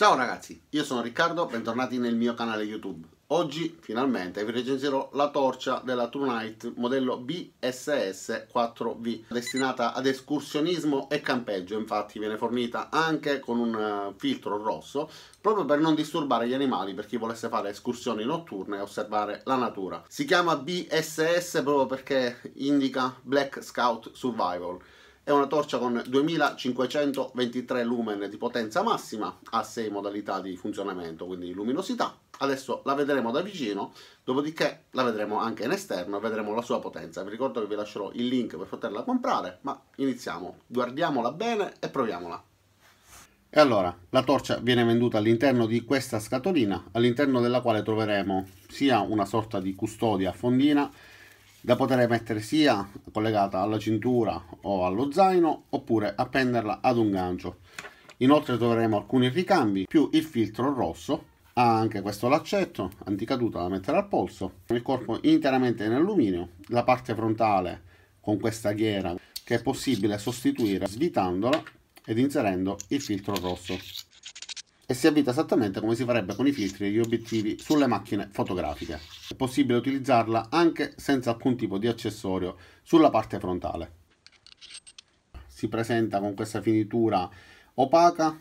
Ciao ragazzi, io sono Riccardo, bentornati nel mio canale YouTube. Oggi finalmente vi recensirò la torcia della TrueNight modello BSS 4V destinata ad escursionismo e campeggio, infatti viene fornita anche con un uh, filtro rosso proprio per non disturbare gli animali per chi volesse fare escursioni notturne e osservare la natura. Si chiama BSS proprio perché indica Black Scout Survival è una torcia con 2523 lumen di potenza massima, ha 6 modalità di funzionamento, quindi luminosità. Adesso la vedremo da vicino, dopodiché la vedremo anche in esterno e vedremo la sua potenza. Vi ricordo che vi lascerò il link per poterla comprare, ma iniziamo. Guardiamola bene e proviamola. E allora, la torcia viene venduta all'interno di questa scatolina, all'interno della quale troveremo sia una sorta di custodia fondina, da poter mettere sia collegata alla cintura o allo zaino oppure appenderla ad un gancio. Inoltre troveremo alcuni ricambi più il filtro rosso. Ha anche questo laccetto anticaduta da mettere al polso. Il corpo interamente in alluminio. La parte frontale con questa ghiera che è possibile sostituire svitandola ed inserendo il filtro rosso e si avvita esattamente come si farebbe con i filtri e gli obiettivi sulle macchine fotografiche. È possibile utilizzarla anche senza alcun tipo di accessorio sulla parte frontale. Si presenta con questa finitura opaca,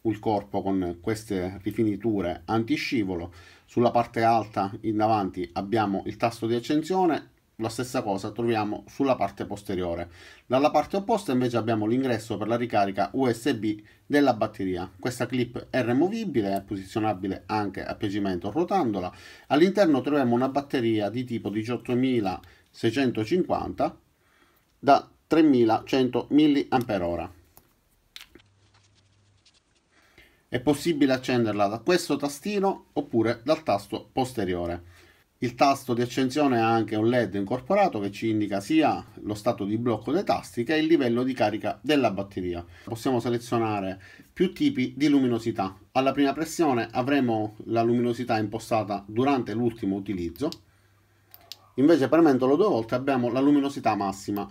il corpo con queste rifiniture antiscivolo, sulla parte alta in davanti abbiamo il tasto di accensione la stessa cosa troviamo sulla parte posteriore. Dalla parte opposta invece abbiamo l'ingresso per la ricarica USB della batteria. Questa clip è removibile, è posizionabile anche a piacimento ruotandola. All'interno troviamo una batteria di tipo 18650 da 3100 mAh. È possibile accenderla da questo tastino oppure dal tasto posteriore. Il tasto di accensione ha anche un LED incorporato che ci indica sia lo stato di blocco dei tasti che il livello di carica della batteria. Possiamo selezionare più tipi di luminosità. Alla prima pressione avremo la luminosità impostata durante l'ultimo utilizzo. Invece premendolo due volte abbiamo la luminosità massima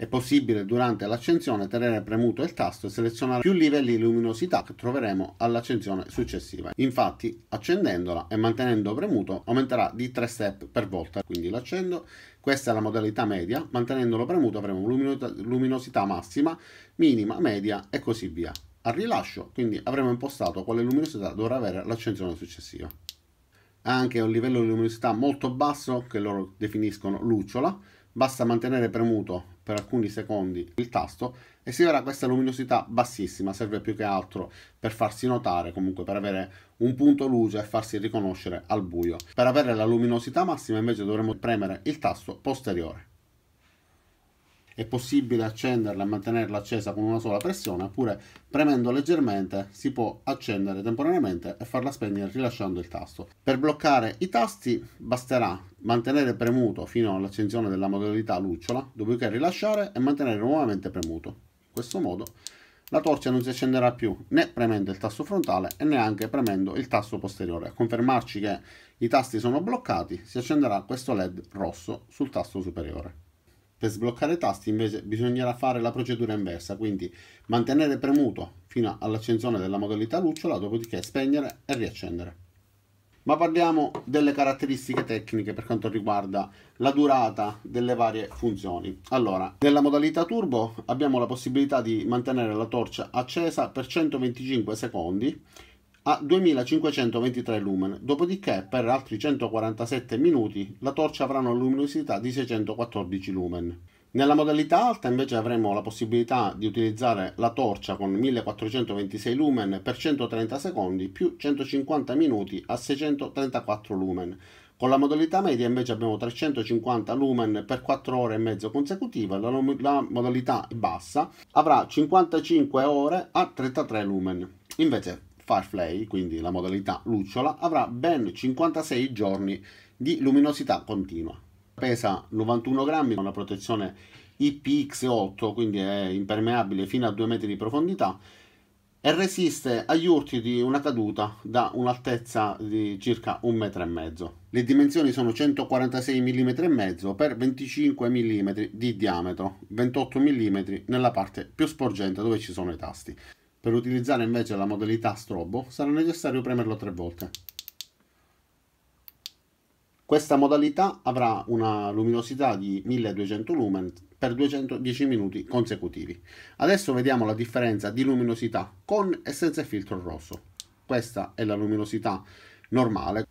è possibile durante l'accensione tenere premuto il tasto e selezionare più livelli di luminosità che troveremo all'accensione successiva. Infatti, accendendola e mantenendo premuto aumenterà di 3 step per volta. Quindi l'accendo, questa è la modalità media, mantenendolo premuto avremo luminosità massima, minima, media e così via. Al rilascio, quindi avremo impostato quale luminosità dovrà avere l'accensione successiva. Ha anche un livello di luminosità molto basso che loro definiscono lucciola, basta mantenere premuto per alcuni secondi il tasto e si verrà questa luminosità bassissima, serve più che altro per farsi notare, comunque per avere un punto luce e farsi riconoscere al buio. Per avere la luminosità massima invece dovremo premere il tasto posteriore è possibile accenderla e mantenerla accesa con una sola pressione oppure premendo leggermente si può accendere temporaneamente e farla spegnere rilasciando il tasto. Per bloccare i tasti basterà mantenere premuto fino all'accensione della modalità lucciola, dopodiché rilasciare e mantenere nuovamente premuto. In questo modo la torcia non si accenderà più né premendo il tasto frontale e neanche premendo il tasto posteriore. A confermarci che i tasti sono bloccati si accenderà questo LED rosso sul tasto superiore. Per sbloccare i tasti invece bisognerà fare la procedura inversa, quindi mantenere premuto fino all'accensione della modalità lucciola, dopodiché spegnere e riaccendere. Ma parliamo delle caratteristiche tecniche per quanto riguarda la durata delle varie funzioni. Allora, nella modalità turbo abbiamo la possibilità di mantenere la torcia accesa per 125 secondi a 2523 lumen, dopodiché per altri 147 minuti la torcia avrà una luminosità di 614 lumen. Nella modalità alta invece avremo la possibilità di utilizzare la torcia con 1426 lumen per 130 secondi più 150 minuti a 634 lumen. Con la modalità media invece abbiamo 350 lumen per 4 ore e mezzo consecutive, la, la modalità bassa avrà 55 ore a 33 lumen. Invece Firefly, quindi la modalità lucciola, avrà ben 56 giorni di luminosità continua. Pesa 91 grammi una protezione IPX8, quindi è impermeabile fino a 2 metri di profondità e resiste agli urti di una caduta da un'altezza di circa 1,5 metro. e mezzo. Le dimensioni sono 146 mm e mezzo per 25 mm di diametro, 28 mm nella parte più sporgente dove ci sono i tasti. Per utilizzare invece la modalità strobo sarà necessario premerlo tre volte. Questa modalità avrà una luminosità di 1200 lumen per 210 minuti consecutivi. Adesso vediamo la differenza di luminosità con e senza il filtro rosso. Questa è la luminosità normale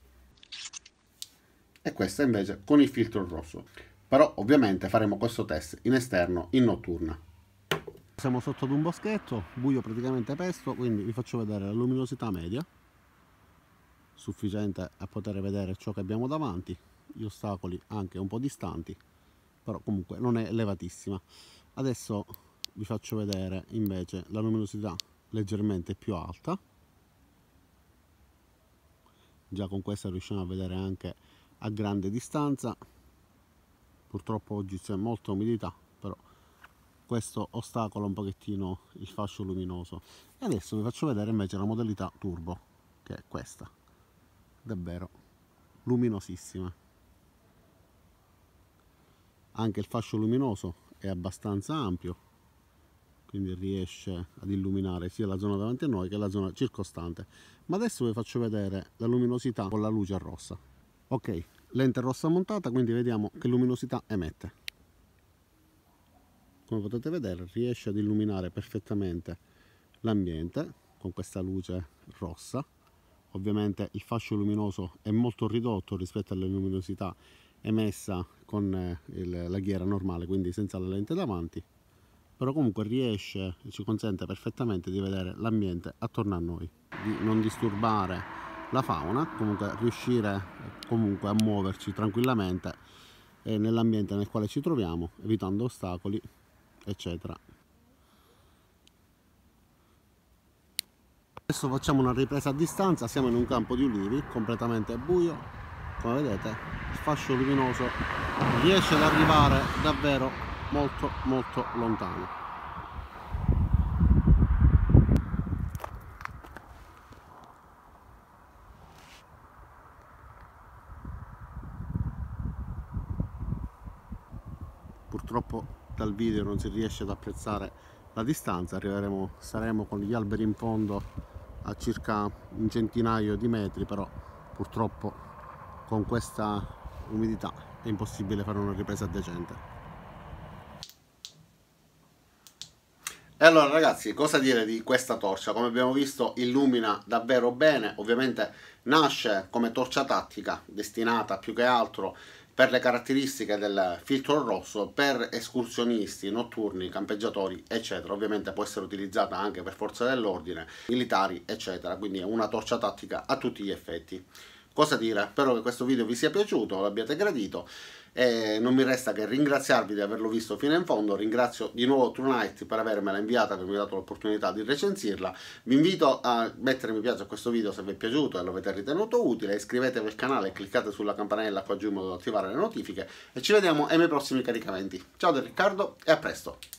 e questa invece con il filtro rosso. Però ovviamente faremo questo test in esterno in notturna. Siamo sotto ad un boschetto, buio praticamente pesto, quindi vi faccio vedere la luminosità media sufficiente a poter vedere ciò che abbiamo davanti gli ostacoli anche un po' distanti però comunque non è elevatissima. Adesso vi faccio vedere invece la luminosità leggermente più alta. Già con questa riusciamo a vedere anche a grande distanza. Purtroppo oggi c'è molta umidità questo ostacola un pochettino il fascio luminoso. E adesso vi faccio vedere invece la modalità turbo che è questa. Davvero luminosissima. Anche il fascio luminoso è abbastanza ampio quindi riesce ad illuminare sia la zona davanti a noi che la zona circostante. Ma adesso vi faccio vedere la luminosità con la luce rossa. Ok lente rossa montata quindi vediamo che luminosità emette come potete vedere riesce ad illuminare perfettamente l'ambiente con questa luce rossa. Ovviamente il fascio luminoso è molto ridotto rispetto alle luminosità emessa con eh, il, la ghiera normale quindi senza la lente davanti. Però comunque riesce e ci consente perfettamente di vedere l'ambiente attorno a noi di non disturbare la fauna comunque riuscire comunque a muoverci tranquillamente eh, nell'ambiente nel quale ci troviamo evitando ostacoli eccetera Adesso facciamo una ripresa a distanza, siamo in un campo di ulivi completamente buio, come vedete il fascio luminoso riesce ad arrivare davvero molto molto lontano. Purtroppo dal video non si riesce ad apprezzare la distanza, arriveremo, saremo con gli alberi in fondo a circa un centinaio di metri però purtroppo con questa umidità è impossibile fare una ripresa decente E allora ragazzi, cosa dire di questa torcia? Come abbiamo visto illumina davvero bene, ovviamente nasce come torcia tattica, destinata più che altro per le caratteristiche del filtro rosso per escursionisti, notturni, campeggiatori eccetera. Ovviamente può essere utilizzata anche per forze dell'ordine, militari eccetera. Quindi è una torcia tattica a tutti gli effetti. Cosa dire? Spero che questo video vi sia piaciuto, l'abbiate gradito e non mi resta che ringraziarvi di averlo visto fino in fondo, ringrazio di nuovo TrueNight per avermela inviata, che mi ha dato l'opportunità di recensirla, vi invito a mettere mi piace a questo video se vi è piaciuto e lo avete ritenuto utile, iscrivetevi al canale e cliccate sulla campanella qua giù in modo da attivare le notifiche e ci vediamo ai miei prossimi caricamenti. Ciao da Riccardo e a presto!